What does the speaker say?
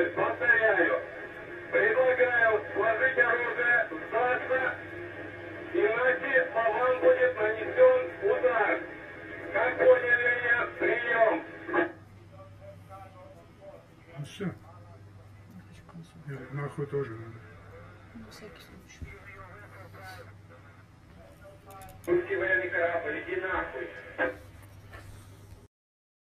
Значит, повторяю, предлагаю сложить оружие сдаться, иначе по вам будет нанесен удар. Как поняли меня? Прием! Ну все. Я, э, нахуй тоже надо. На всякий случай. Пусть военный корабль, леди